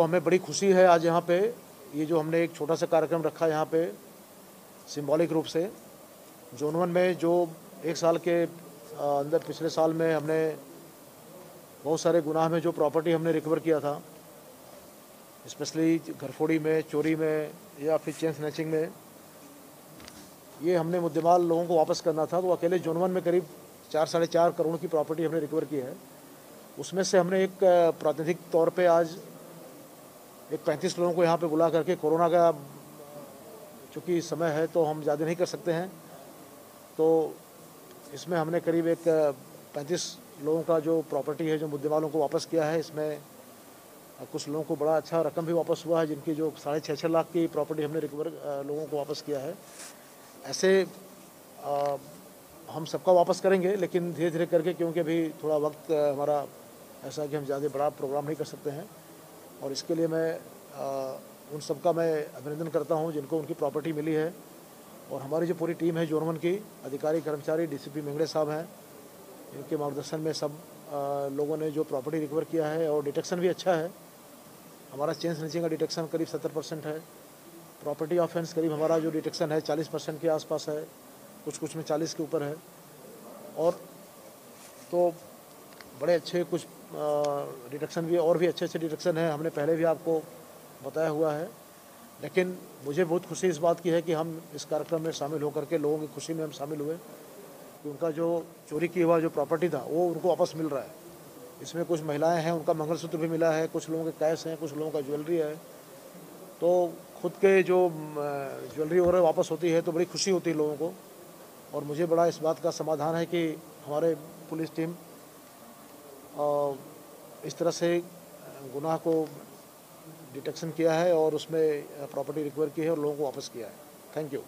हमें बड़ी खुशी है आज यहाँ पे। ये जो हमने एक छोटा सा कार्यक्रम रखा यहाँ पे सिंबॉलिक रूप से जोनवन में जो एक साल के अंदर पिछले साल में हमने बहुत सारे गुनाह में जो प्रॉपर्टी हमने रिकवर किया था स्पेशली घरफोड़ी में, चोरी में, या फिर चेन स्नैचिंग में, ये हमने मुद्देमाल लोगों को वापस करना था। तो अकेले जोनवन में करीब चार, साढ़े चार करोड़ की प्रॉपर्टी हमने रिकवर की है। उसमें से हमने एक प्रातिनिधिक तौर पे आज एक पैंतीस लोगों को यहाँ पे बुला करके कोरोना का चूँकि समय है तो हम ज़्यादा नहीं कर सकते हैं। तो इसमें हमने करीब एक पैंतीस लोगों का जो प्रॉपर्टी है जो मुद्दे वालों को वापस किया है इसमें कुछ लोगों को बड़ा अच्छा रकम भी वापस हुआ है जिनकी जो साढ़े छः छः लाख की प्रॉपर्टी हमने रिकवर लोगों को वापस किया है। ऐसे आ, हम सबका वापस करेंगे लेकिन धीरे धीरे करके क्योंकि अभी थोड़ा वक्त हमारा ऐसा कि हम ज़्यादा बड़ा प्रोग्राम नहीं कर सकते हैं। और इसके लिए मैं आ, उन सबका मैं अभिनंदन करता हूँ जिनको उनकी प्रॉपर्टी मिली है। और हमारी जो पूरी टीम है जोनवन की अधिकारी कर्मचारी डीसीपी मेंगड़े साहब हैं इनके मार्गदर्शन में सब आ, लोगों ने जो प्रॉपर्टी रिकवर किया है और डिटेक्शन भी अच्छा है। हमारा चेन स्निचिंग का डिटेक्शन करीब सत्तर परसेंट है। प्रॉपर्टी ऑफेंस करीब हमारा जो डिटेक्शन है चालीस परसेंट के आसपास है कुछ कुछ में चालीस के ऊपर है। और तो बड़े अच्छे कुछ डिडक्शन भी, और भी अच्छे अच्छे डिडक्शन हैं। हमने पहले भी आपको बताया हुआ है। लेकिन मुझे बहुत खुशी इस बात की है कि हम इस कार्यक्रम में शामिल होकर के लोगों की खुशी में हम शामिल हुए कि उनका जो चोरी किया हुआ जो प्रॉपर्टी था, वो उनको वापस मिल रहा है। इसमें कुछ महिलाएँ हैं, उनका मंगलसूत्र भी मिला है, कुछ लोगों के कैश हैं, कुछ लोगों का ज्वेलरी है। तो खुद के जो ज्वेलरी वगैरह वापस होती है तो बड़ी खुशी होती है लोगों को। और मुझे बड़ा इस बात का समाधान है कि हमारे पुलिस टीम इस तरह से गुनाह को डिटेक्शन किया है और उसमें प्रॉपर्टी रिकवर की है और लोगों को वापस किया है। Thank you.